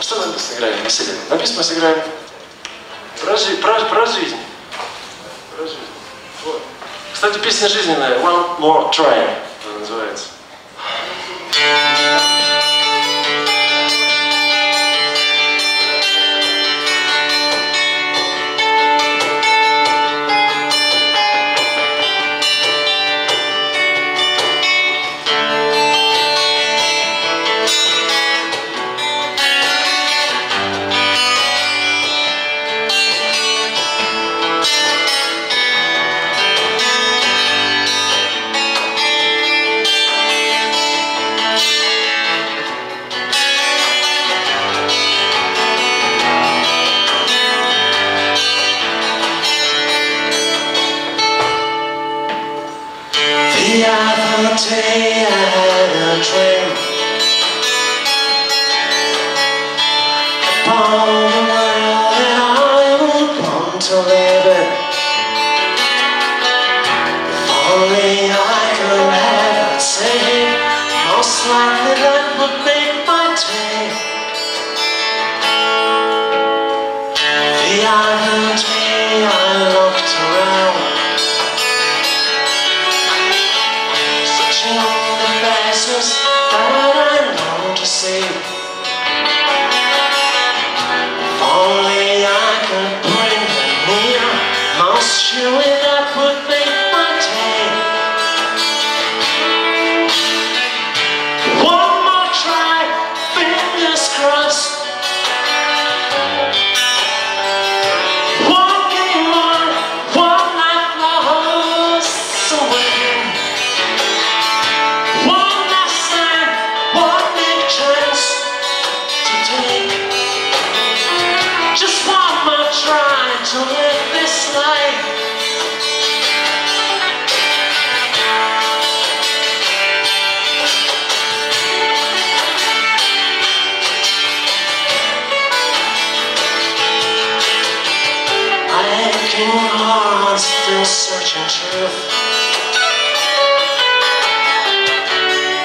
А что мы сыграем на селе? На бис мы сыграем про, жи про, про жизнь. Про жизнь. Вот. Кстати, песня жизненная One More Try Other day I had a dream Upon the world that I was born to live in If only I could have a Most likely I long to see If only I could bring them near Most surely searching.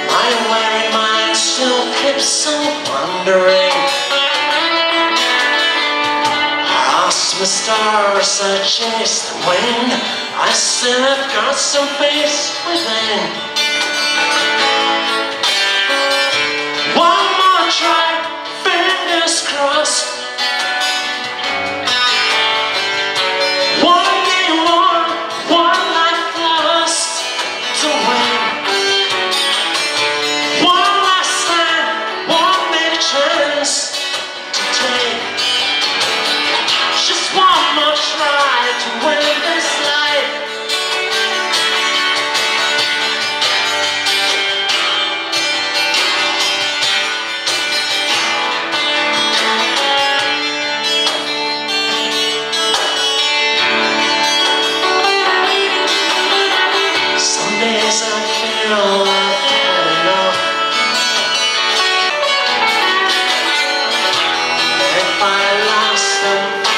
My weary mind still keeps on wondering. Ask the stars, I chase the wind. I still have got some faith within. One more try,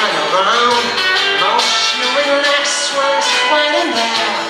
around, most surely the next one's waiting there.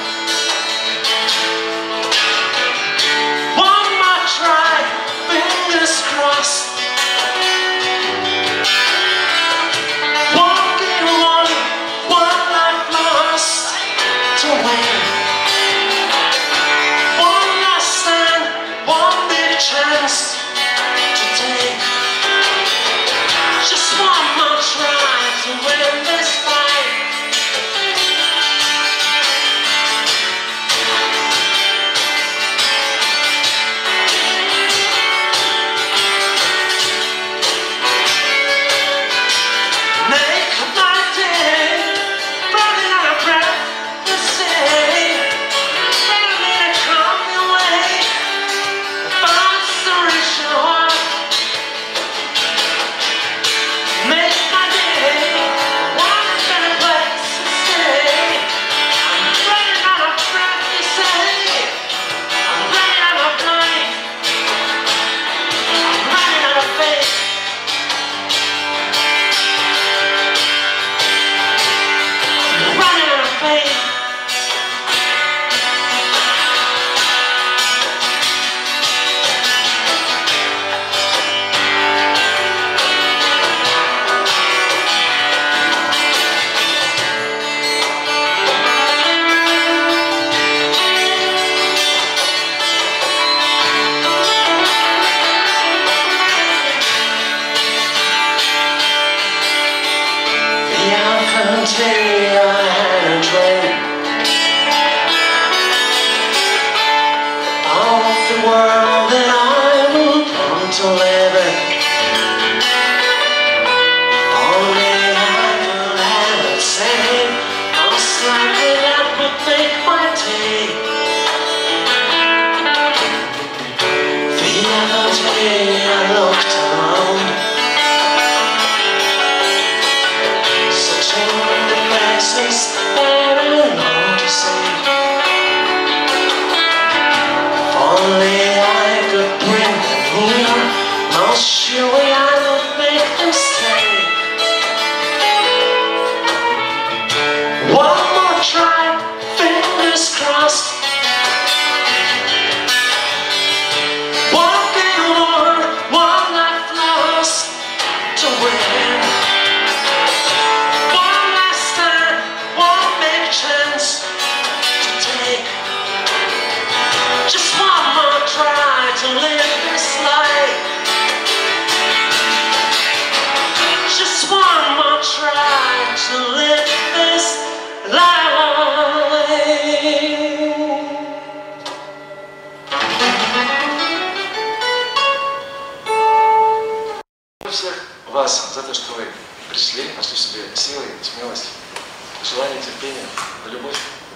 so. wish you терпение, любовь.